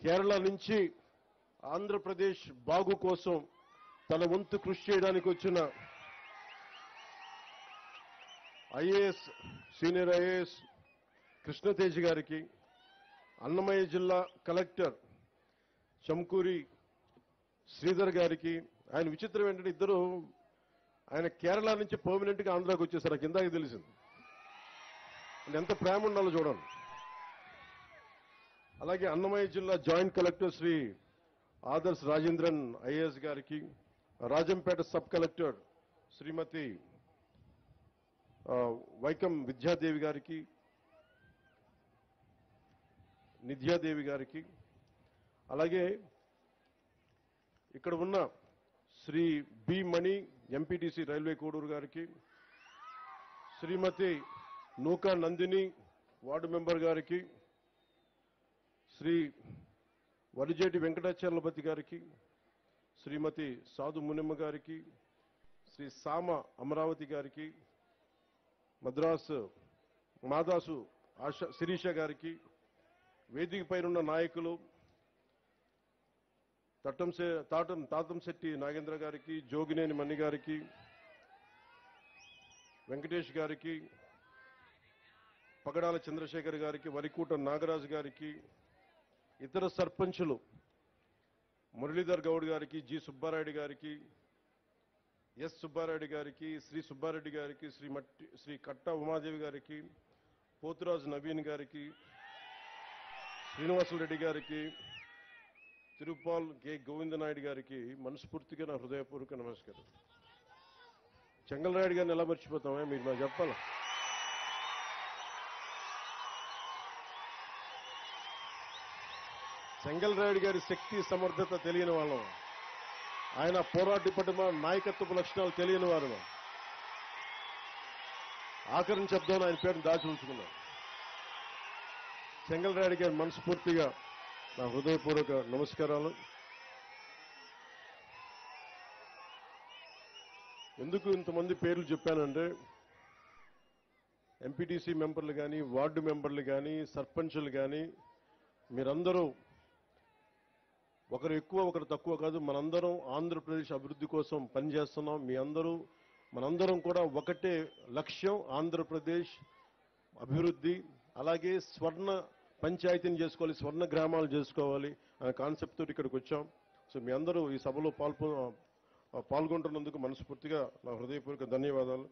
కేరళ నుంచి ఆంధ్రప్రదేశ్ బాగు కోసం తన వంతు కృషి చేయడానికి వచ్చిన ఐఏఎస్ సీనియర్ ఐఏఎస్ కృష్ణతేజ్ గారికి అన్నమయ్య జిల్లా కలెక్టర్ చంకూరి శ్రీధర్ గారికి ఆయన విచిత్రం ఏంటంటే ఇద్దరు ఆయన కేరళ నుంచి పర్మనెంట్గా ఆంధ్రాకి వచ్చేసారు. నాకు ఇందాక తెలిసింది. ఎంత ప్రేమ ఉండాలో చూడండి అలాగే అన్నమయ్య జిల్లా joint collector Shri Adarsh Rajendran IAS గారికి రాజంపేట సబ్ కలెక్టర్ శ్రీమతి వైకం విద్యాదేవి గారికి నిధ్యాదేవి గారికి అలాగే ఇక్కడ ఉన్న Shri B Mani MPTC railway Koduru గారికి శ్రీమతి నూకా నందిని వార్డు మెంబర్ గారికి శ్రీ వరిజేటి వెంకటాచలపతి గారికి శ్రీమతి సాధు మునిమ్మ గారికి శ్రీ సామ అమరావతి గారికి మద్రాసు మాదాసు ఆశ శిరీష గారికి వేదిక పైనున్న నాయకులు తట్టం తాటం తాతంశెట్టి నాగేంద్ర గారికి జోగినేని మణి గారికి వెంకటేష్ గారికి పగడాల చంద్రశేఖర్ గారికి వరికూట నాగరాజు గారికి ఇతర సర్పంచులు మురళీధర్ గౌడ్ గారికి జి సుబ్బారాయుడు గారికి ఎస్ సుబ్బారెడ్డి గారికి శ్రీ సుబ్బారెడ్డి గారికి శ్రీ మట్టి శ్రీ కట్ట ఉమాదేవి గారికి పోతురాజు నవీన్ గారికి శ్రీనివాసులరెడ్డి గారికి తిరుపాల్ కె. గోవిందనాయుడు గారికి మనస్ఫూర్తిగా నా హృదయపూర్వక నమస్కారం. చెంగలరాయుడు గారిని ఎలా మర్చిపోతామే మీరు నాకు చెప్పాలా? రాయుడు గారి శక్తి సమర్థత తెలియని వాళ్ళం. ఆయన పోరాట పటిమ నాయకత్వపు లక్షణాలు తెలియని వారు. ఆఖరిని చెప్దాను ఆయన పేరును దాచి ఉంచుకున్నాం. చెంగలరాయుడు గారి మనస్ఫూర్తిగా నా హృదయపూర్వక నమస్కారాలు. ఎందుకు ఇంతమంది పేర్లు చెప్పానంటే ఎంపీటీసీ మెంబర్లు కానీ వార్డు మెంబర్లు కానీ సర్పంచులు కానీ మీరందరూ ఒకరు ఎక్కువ ఒకరు తక్కువ కాదు. మనందరం ఆంధ్రప్రదేశ్ అభివృద్ధి కోసం పనిచేస్తున్నాం. మీ అందరూ మనందరం కూడా ఒకటే లక్ష్యం ఆంధ్రప్రదేశ్ అభివృద్ధి. అలాగే స్వర్ణ పంచాయతీని చేసుకోవాలి స్వర్ణ గ్రామాలు చేసుకోవాలి అనే కాన్సెప్ట్ తోటి ఇక్కడికి వచ్చాం. సో మీ అందరూ ఈ సభలో పాల్పొ పాల్గొంటున్నందుకు మనస్ఫూర్తిగా నా హృదయపూర్వక ధన్యవాదాలు.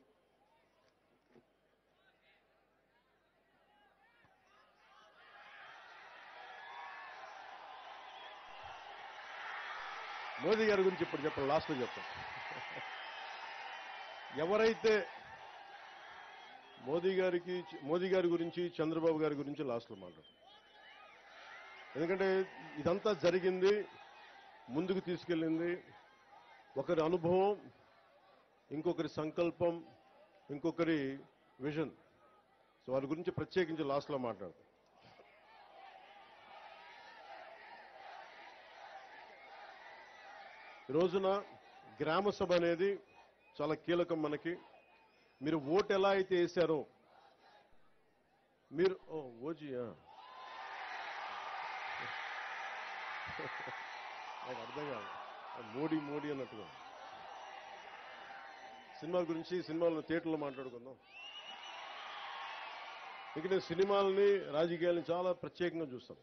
మోదీ గారి గురించి ఇప్పుడు చెప్పండి లాస్ట్లో చెప్తాం ఎవరైతే మోదీ గారికి మోదీ గారి గురించి చంద్రబాబు గారి గురించి లాస్ట్లో మాట్లాడు ఎందుకంటే ఇదంతా జరిగింది ముందుకు తీసుకెళ్ళింది. ఒకరి అనుభవం ఇంకొకరి సంకల్పం ఇంకొకరి విజన్ సో వారి గురించి ప్రత్యేకించి లాస్ట్లో మాట్లాడు రోజున గ్రామ సభ అనేది చాలా కీలకం మనకి. మీరు ఓటు ఎలా అయితే వేశారో మీరు ఓ ఓజీయా నాకు అర్థం కాదు. మోడీ మోడీ అన్నట్టుగా. సినిమా గురించి సినిమాలను థియేటర్లో మాట్లాడుకుందాం. ఇక నేను సినిమాలని రాజకీయాలని చాలా ప్రత్యేకంగా చూస్తాను.